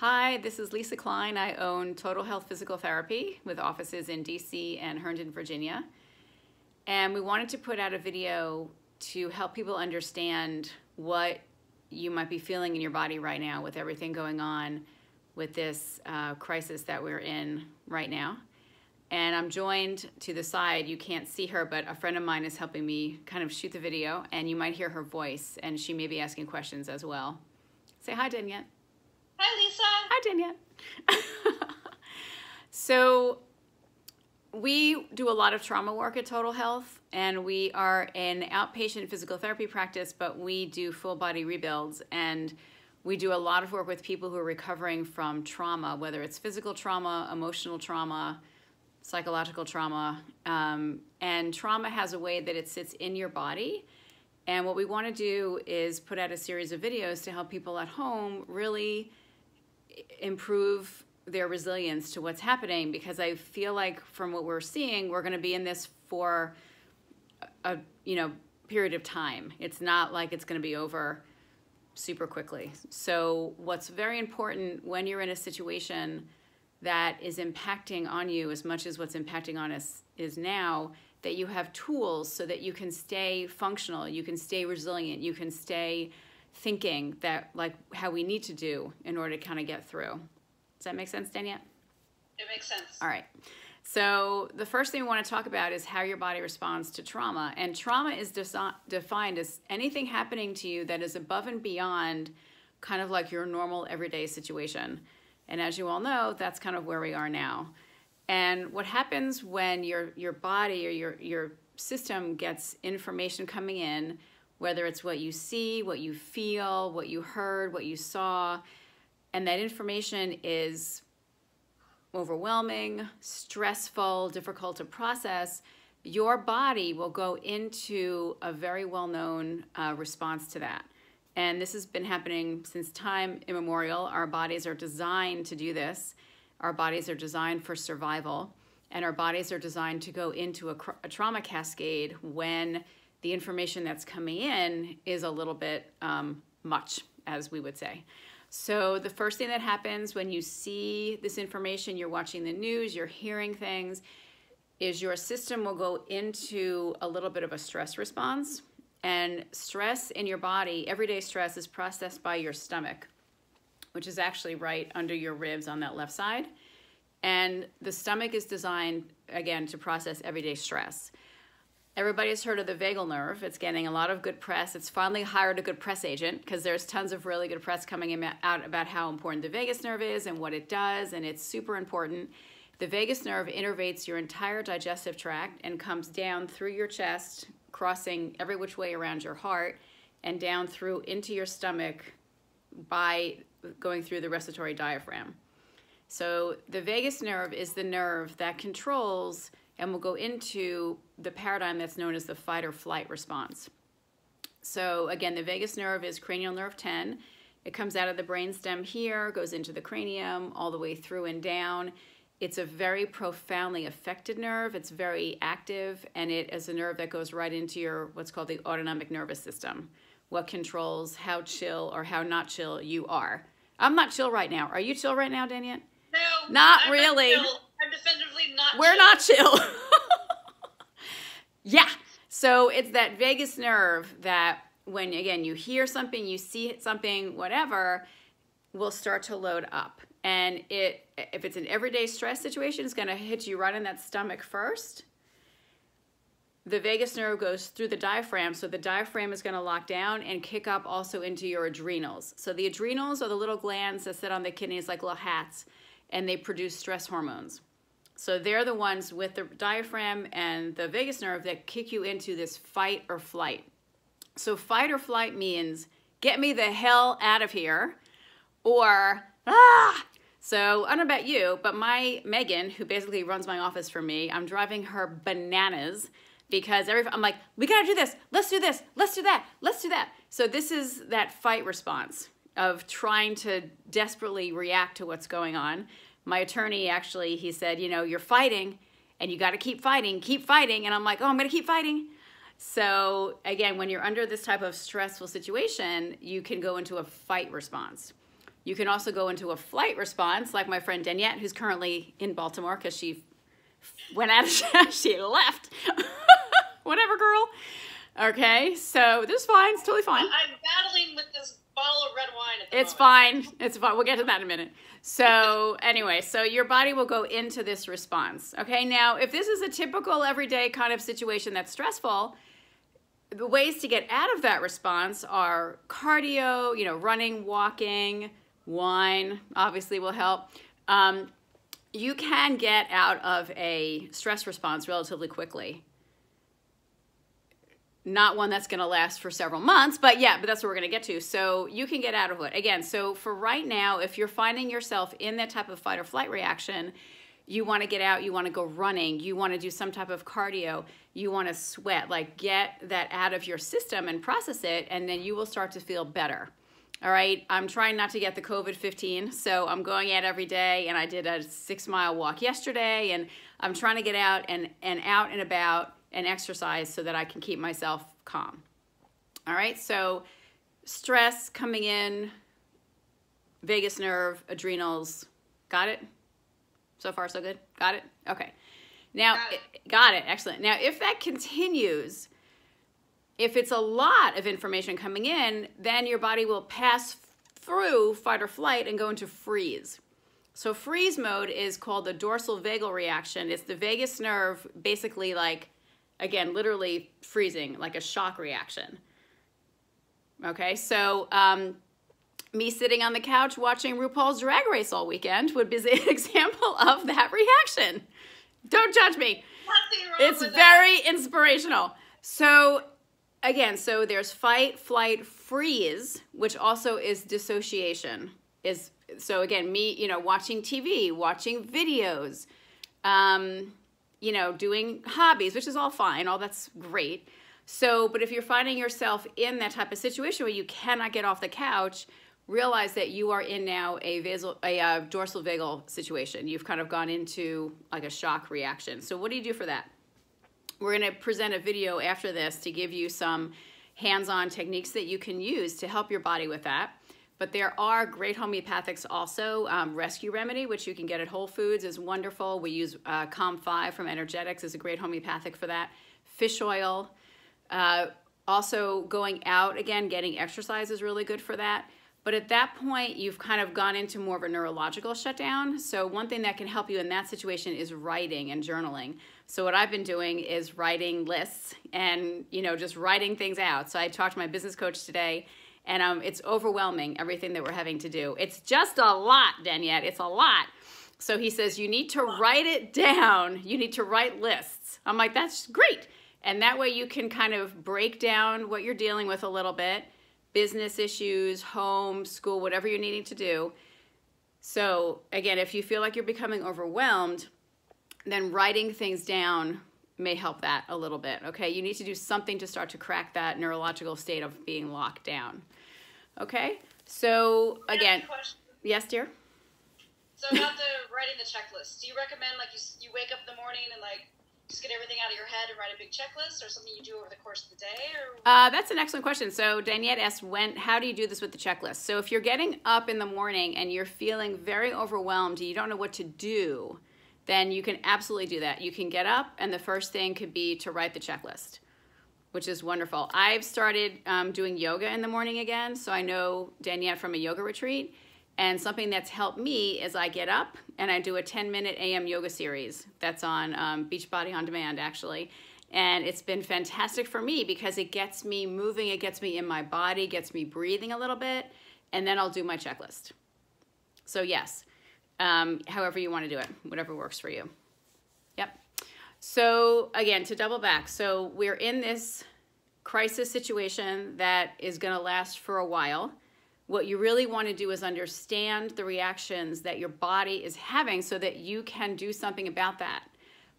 Hi, this is Lisa Klein. I own Total Health Physical Therapy with offices in DC and Herndon, Virginia. And we wanted to put out a video to help people understand what you might be feeling in your body right now with everything going on with this uh, crisis that we're in right now. And I'm joined to the side, you can't see her, but a friend of mine is helping me kind of shoot the video, and you might hear her voice, and she may be asking questions as well. Say hi, Danielle. Hi, Lisa. Hi, Danielle. so, we do a lot of trauma work at Total Health, and we are an outpatient physical therapy practice, but we do full body rebuilds. And we do a lot of work with people who are recovering from trauma, whether it's physical trauma, emotional trauma, psychological trauma. Um, and trauma has a way that it sits in your body. And what we want to do is put out a series of videos to help people at home really improve their resilience to what's happening because I feel like from what we're seeing, we're going to be in this for a, you know period of time. It's not like it's going to be over super quickly. So what's very important when you're in a situation that is impacting on you as much as what's impacting on us is now that you have tools so that you can stay functional, you can stay resilient, you can stay thinking that like how we need to do in order to kind of get through. Does that make sense, Danielle? It makes sense. All right. So the first thing we want to talk about is how your body responds to trauma. And trauma is defined as anything happening to you that is above and beyond kind of like your normal everyday situation. And as you all know, that's kind of where we are now. And what happens when your your body or your your system gets information coming in whether it's what you see, what you feel, what you heard, what you saw, and that information is overwhelming, stressful, difficult to process, your body will go into a very well known uh, response to that. And this has been happening since time immemorial. Our bodies are designed to do this. Our bodies are designed for survival, and our bodies are designed to go into a, a trauma cascade when the information that's coming in is a little bit um, much, as we would say. So the first thing that happens when you see this information, you're watching the news, you're hearing things, is your system will go into a little bit of a stress response. And stress in your body, everyday stress, is processed by your stomach, which is actually right under your ribs on that left side. And the stomach is designed, again, to process everyday stress. Everybody's heard of the vagal nerve. It's getting a lot of good press. It's finally hired a good press agent because there's tons of really good press coming out about how important the vagus nerve is and what it does, and it's super important. The vagus nerve innervates your entire digestive tract and comes down through your chest, crossing every which way around your heart, and down through into your stomach by going through the respiratory diaphragm. So the vagus nerve is the nerve that controls and we'll go into the paradigm that's known as the fight or flight response. So again, the vagus nerve is cranial nerve 10. It comes out of the brainstem here, goes into the cranium, all the way through and down. It's a very profoundly affected nerve. It's very active, and it is a nerve that goes right into your what's called the autonomic nervous system, what controls how chill or how not chill you are. I'm not chill right now. Are you chill right now, Danielle? No. Not I'm really. Not I'm definitively not We're chill. not chill. yeah. So it's that vagus nerve that when, again, you hear something, you see something, whatever, will start to load up. And it, if it's an everyday stress situation, it's going to hit you right in that stomach first. The vagus nerve goes through the diaphragm, so the diaphragm is going to lock down and kick up also into your adrenals. So the adrenals are the little glands that sit on the kidneys like little hats, and they produce stress hormones. So they're the ones with the diaphragm and the vagus nerve that kick you into this fight or flight. So fight or flight means get me the hell out of here or ah. So I don't know about you, but my Megan, who basically runs my office for me, I'm driving her bananas because every I'm like, we gotta do this, let's do this, let's do that, let's do that. So this is that fight response of trying to desperately react to what's going on my attorney actually, he said, you know, you're fighting and you got to keep fighting, keep fighting. And I'm like, oh, I'm going to keep fighting. So again, when you're under this type of stressful situation, you can go into a fight response. You can also go into a flight response, like my friend Danielle, who's currently in Baltimore because she went out of she left. Whatever, girl. Okay, so this is fine. It's totally fine. I'm battling with this bottle of red wine. At the It's moment. fine. It's fine. We'll get to that in a minute. So, anyway, so your body will go into this response. Okay, now if this is a typical everyday kind of situation that's stressful, the ways to get out of that response are cardio, you know, running, walking, wine obviously will help. Um, you can get out of a stress response relatively quickly not one that's going to last for several months, but yeah, but that's what we're going to get to. So you can get out of it. Again, so for right now, if you're finding yourself in that type of fight or flight reaction, you want to get out, you want to go running, you want to do some type of cardio, you want to sweat, like get that out of your system and process it, and then you will start to feel better. All right, I'm trying not to get the COVID 15, so I'm going out every day, and I did a six mile walk yesterday, and I'm trying to get out and, and out and about and exercise so that I can keep myself calm. All right, so stress coming in, vagus nerve, adrenals, got it? So far, so good? Got it? Okay. Now, Got it. got it, excellent. Now, if that continues, if it's a lot of information coming in, then your body will pass through fight or flight and go into freeze. So freeze mode is called the dorsal vagal reaction. It's the vagus nerve basically like again, literally freezing, like a shock reaction. Okay, so um, me sitting on the couch watching RuPaul's Drag Race all weekend would be an example of that reaction. Don't judge me. It's with that. very inspirational. So, again, so there's fight, flight, freeze, which also is dissociation. Is so again, me, you know, watching TV, watching videos, um, you know, doing hobbies, which is all fine, all that's great. So, but if you're finding yourself in that type of situation where you cannot get off the couch, realize that you are in now a vasal, a uh, dorsal vagal situation. You've kind of gone into like a shock reaction. So, what do you do for that? We're going to present a video after this to give you some hands-on techniques that you can use to help your body with that. But there are great homeopathics also. Um, Rescue Remedy, which you can get at Whole Foods, is wonderful. We use uh, Calm 5 from Energetix is a great homeopathic for that. Fish oil. Uh, also going out, again, getting exercise is really good for that. But at that point, you've kind of gone into more of a neurological shutdown. So one thing that can help you in that situation is writing and journaling. So what I've been doing is writing lists and, you know, just writing things out. So I talked to my business coach today and um, it's overwhelming everything that we're having to do. It's just a lot, Danielle. It's a lot. So he says you need to write it down. You need to write lists. I'm like, that's great. And that way you can kind of break down what you're dealing with a little bit, business issues, home, school, whatever you're needing to do. So again, if you feel like you're becoming overwhelmed, then writing things down may help that a little bit. Okay, you need to do something to start to crack that neurological state of being locked down. Okay, so Can I ask again, you a question? yes, dear. So about the writing the checklist, do you recommend like you you wake up in the morning and like just get everything out of your head and write a big checklist, or something you do over the course of the day, or Uh, that's an excellent question. So danielle asked, when, how do you do this with the checklist? So if you're getting up in the morning and you're feeling very overwhelmed, and you don't know what to do, then you can absolutely do that. You can get up, and the first thing could be to write the checklist, which is wonderful. I've started um, doing yoga in the morning again, so I know Danielle from a yoga retreat. And something that's helped me is I get up and I do a 10 minute AM yoga series that's on um, Beachbody On Demand, actually. And it's been fantastic for me because it gets me moving, it gets me in my body, gets me breathing a little bit, and then I'll do my checklist. So, yes, um, however you want to do it, whatever works for you. So, again, to double back, so we're in this crisis situation that is going to last for a while. What you really want to do is understand the reactions that your body is having so that you can do something about that.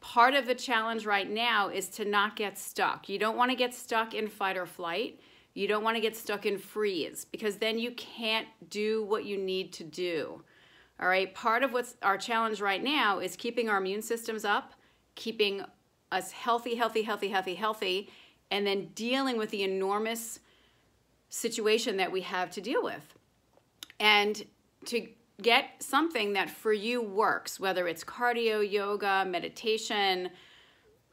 Part of the challenge right now is to not get stuck. You don't want to get stuck in fight or flight. You don't want to get stuck in freeze because then you can't do what you need to do. All right, part of what's our challenge right now is keeping our immune systems up, keeping us healthy, healthy, healthy, healthy, healthy, and then dealing with the enormous situation that we have to deal with. And to get something that for you works, whether it's cardio, yoga, meditation,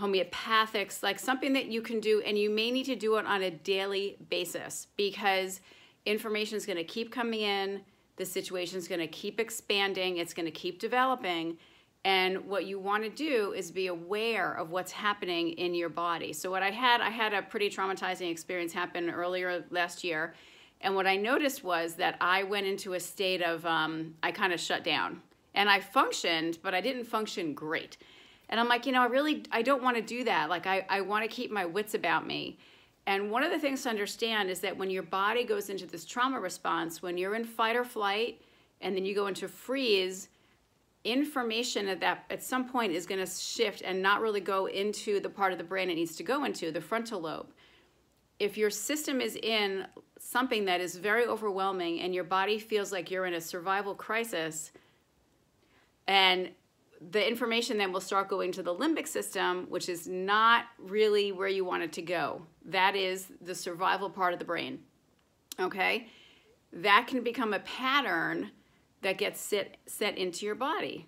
homeopathics, like something that you can do, and you may need to do it on a daily basis because information is going to keep coming in, the situation is going to keep expanding, it's going to keep developing. And what you want to do is be aware of what's happening in your body. So, what I had, I had a pretty traumatizing experience happen earlier last year and what I noticed was that I went into a state of, um, I kind of shut down. And I functioned, but I didn't function great. And I'm like, you know, I really, I don't want to do that. Like, I, I want to keep my wits about me. And one of the things to understand is that when your body goes into this trauma response, when you're in fight or flight, and then you go into freeze, information at that at some point is going to shift and not really go into the part of the brain it needs to go into, the frontal lobe. If your system is in something that is very overwhelming and your body feels like you're in a survival crisis and the information then will start going to the limbic system which is not really where you want it to go that is the survival part of the brain okay that can become a pattern that gets set, set into your body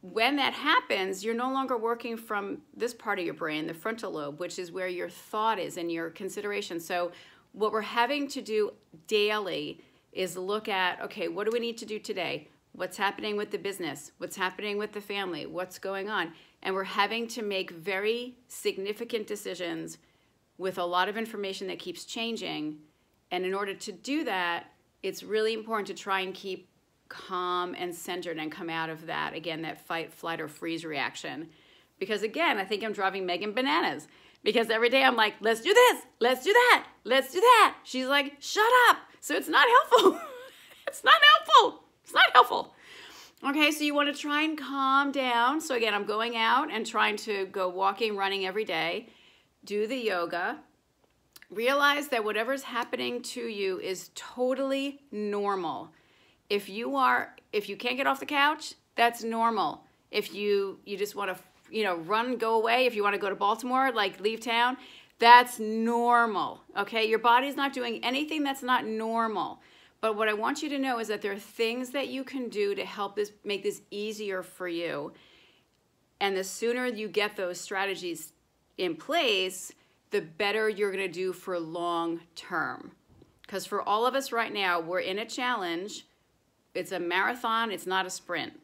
when that happens you're no longer working from this part of your brain the frontal lobe which is where your thought is and your consideration so what we're having to do daily is look at okay, what do we need to do today? What's happening with the business? What's happening with the family? What's going on? And we're having to make very significant decisions with a lot of information that keeps changing. And in order to do that, it's really important to try and keep calm and centered and come out of that, again, that fight, flight, or freeze reaction. Because again, I think I'm driving Megan bananas because every day I'm like, let's do this, let's do that, let's do that. She's like, shut up. So it's not helpful. it's not helpful. It's not helpful. Okay, so you want to try and calm down. So again, I'm going out and trying to go walking, running every day. Do the yoga. Realize that whatever's happening to you is totally normal. If you are if you can't get off the couch, that's normal. If you you just want to you know, run, go away. If you want to go to Baltimore, like leave town, that's normal. Okay, your body's not doing anything that's not normal. But what I want you to know is that there are things that you can do to help this make this easier for you. And the sooner you get those strategies in place, the better you're going to do for long term. Because for all of us right now, we're in a challenge. It's a marathon, it's not a sprint.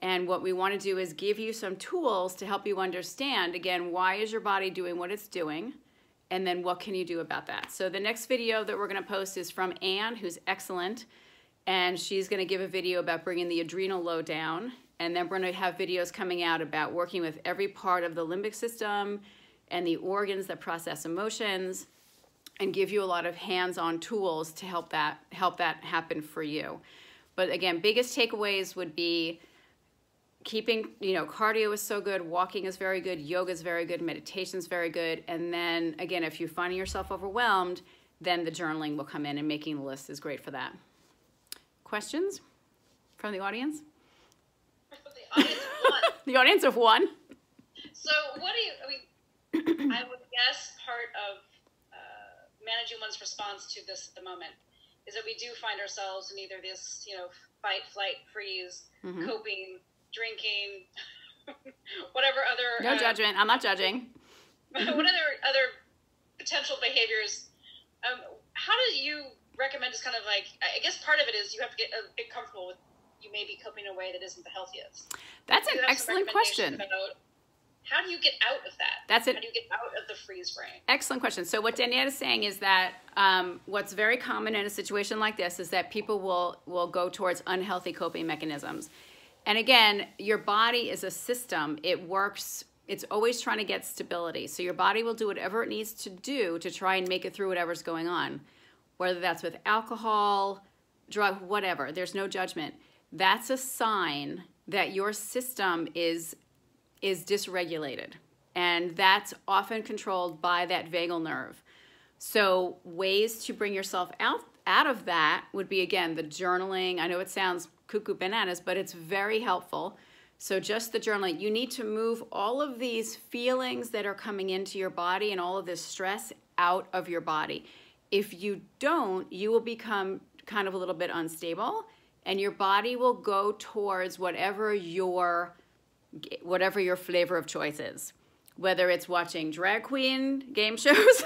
And what we want to do is give you some tools to help you understand, again, why is your body doing what it's doing? And then what can you do about that? So the next video that we're going to post is from Anne, who's excellent. And she's going to give a video about bringing the adrenal load down. And then we're going to have videos coming out about working with every part of the limbic system and the organs that process emotions and give you a lot of hands-on tools to help that help that happen for you. But again, biggest takeaways would be keeping, you know, cardio is so good, walking is very good, yoga is very good, meditation is very good. And then again, if you're finding yourself overwhelmed, then the journaling will come in and making the list is great for that. Questions from the audience? the audience of one. the audience of one. So what do you, I mean, I would guess part of uh, managing one's response to this at the moment is that we do find ourselves in either this, you know, fight, flight, freeze, mm-hmm. coping, drinking, whatever other. No uh, judgment. I'm not judging. what other other potential behaviors? Um, how do you recommend? Just kind of like, I guess part of it is you have to get a bit comfortable with you may be coping in a way that isn't the healthiest. That's an excellent question. How do you get out of that? That's it. How do you get out of the freeze frame? Excellent question. So what Danielle is saying is that um, what's very common in a situation like this is that people will will go towards unhealthy coping mechanisms. And again, your body is a system. It works, it's always trying to get stability. So your body will do whatever it needs to do to try and make it through whatever's going on, whether that's with alcohol, drug, whatever. There's no judgment. That's a sign that your system is is dysregulated. And that's often controlled by that vagal nerve. So ways to bring yourself out out of that would be again the journaling. I know it sounds cuckoo bananas, but it's very helpful. So just the journaling, you need to move all of these feelings that are coming into your body and all of this stress out of your body. If you don't, you will become kind of a little bit unstable and your body will go towards whatever your whatever your flavor of choice is. Whether it's watching drag queen game shows,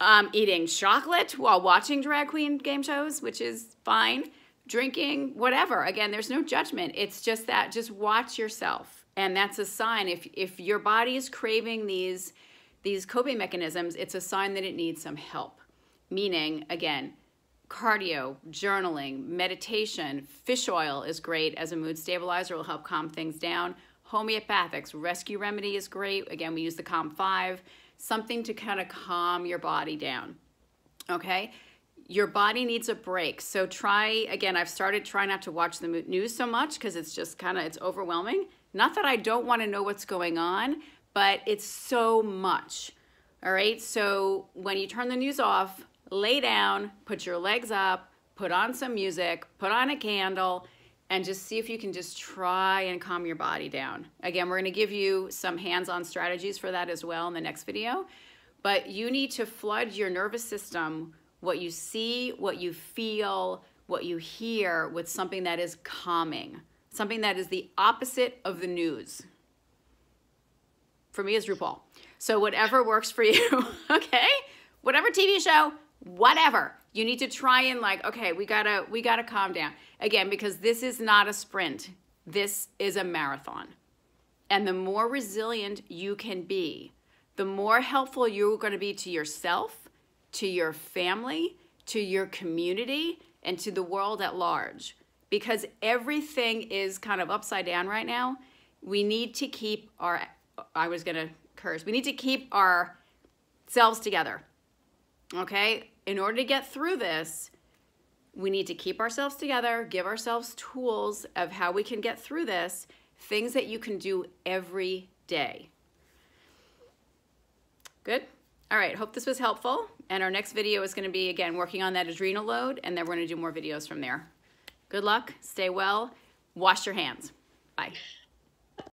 um, eating chocolate while watching drag queen game shows, which is fine, drinking, whatever. Again, there's no judgment. It's just that just watch yourself. And that's a sign if if your body is craving these these coping mechanisms, it's a sign that it needs some help. Meaning, again, cardio, journaling, meditation, fish oil is great as a mood stabilizer, will help calm things down. Homeopathics, rescue remedy is great. Again, we use the Calm 5, something to kind of calm your body down. Okay? Your body needs a break. So try, again, I've started trying not to watch the news so much because it's just kind of, it's overwhelming. Not that I don't want to know what's going on, but it's so much. All right? So when you turn the news off, lay down, put your legs up, put on some music, put on a candle, and just see if you can just try and calm your body down. Again, we're gonna give you some hands-on strategies for that as well in the next video, but you need to flood your nervous system, what you see, what you feel, what you hear with something that is calming, something that is the opposite of the news. For me is RuPaul. So whatever works for you, okay? Whatever TV show, whatever. You need to try and like okay we gotta we gotta calm down. Again because this is not a sprint. This is a marathon. And the more resilient you can be the more helpful you're going to be to yourself to your family to your community and to the world at large. Because everything is kind of upside down right now. We need to keep our i was going to curse we need to keep our selves together okay in order to get through this, we need to keep ourselves together, give ourselves tools of how we can get through this, things that you can do every day. Good? All right, hope this was helpful. And our next video is gonna be, again, working on that adrenal load, and then we're gonna do more videos from there. Good luck, stay well, wash your hands. Bye.